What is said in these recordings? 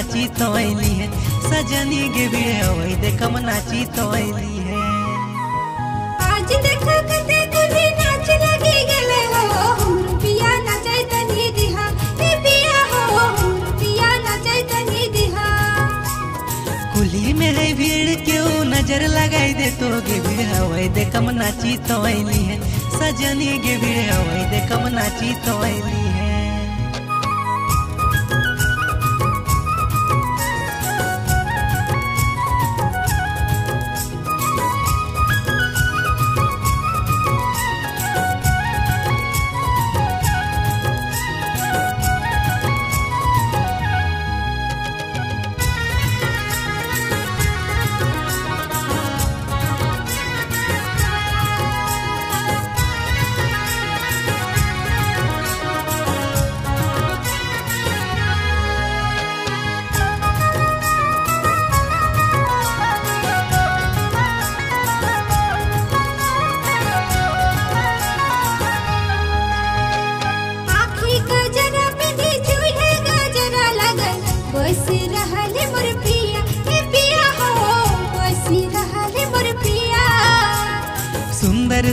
नाची तो अली है। सजनी के भी भिड़े होई देखम नाची तो अली है। आज देखा कते कुली नाच लगी गेले हो हम रुपिया नाचै तनी दिहा ए पिया हो हम रुपिया नाचै तनी दिहा। कुली में है भीड़ क्यों नज़र लगाई दे तो गे भीड़ होई देखम नाची तो अली है। सजनी के भी भिड़े होई देखम नाची तो अली है।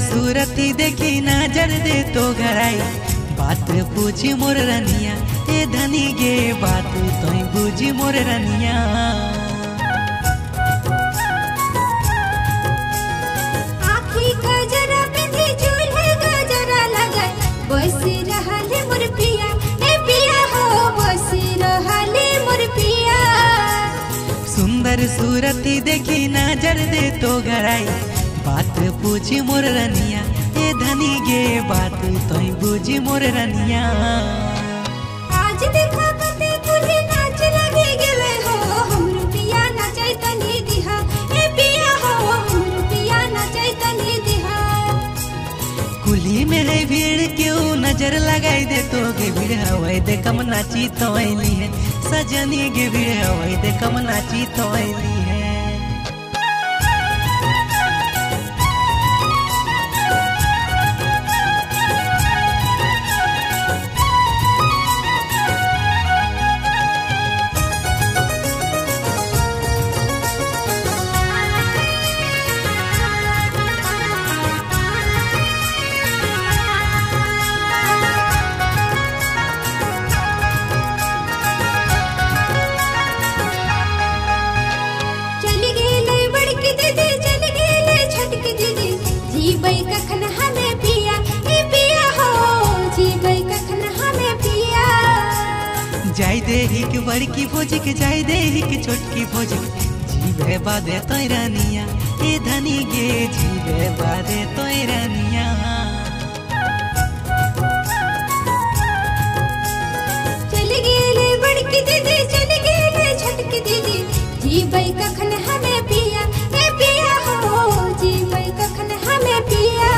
सूरती देखी नज़र दे तो घराई बात पूछी मोर रनिया ए धनी गे बात तो बूझी मोर रनिया। हो सुंदर सूरती देखी नज़र दे तो घराई बात पूछी मोर रनिया ए धनी गे बात तो बूझी मोर रनिया। आज देखा कते कुली नाच लगे गेले हो हम रुपिया नाचै तनी दिहा। ए पिया हो हम रुपिया नाचै तनी दिहा। कुली में है भीड़ क्यों नज़र लगाई दे तो गे भीड़ हवाई दे कम नाची तो अली है। सजनी गे भीड़ हवाई दे कम नाची तो अली है। जाई दे ही के बड़की भोज के जाई दे के छोटकी भोज। जीवे बादे तो रानिया ए धनी गे जीवे बादे तो रानिया। चली गेले बड़की दीदी चली गेले छोटकी दीदी। जीबै कखन हमें पिया ए पिया हो कखन हमें पिया।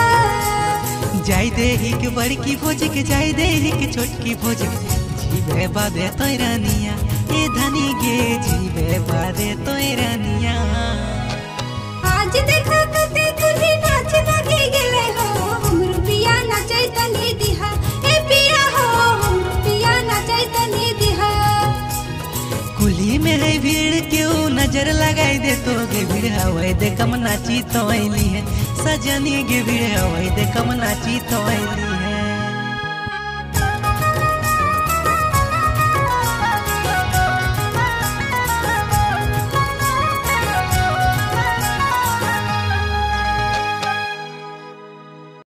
दे बड़की भोज के जाई दे के छोटकी भोज। के जीवे बादे तो रानिया ए धनी गे जीवे बादे तो रानिया। आज देखा कते कुली नाच लगे गेले हो हम रुपिया नाचै तनी दिहा। ए पिया हो हम रुपिया नाचै तनी दिहा। कुली में है भीड़ क्यों नज़र लगाई दे तो गे भीड़? हवाई दे कम नाची तो है सजनी गे भीड़ हवाई दे कम नाची तो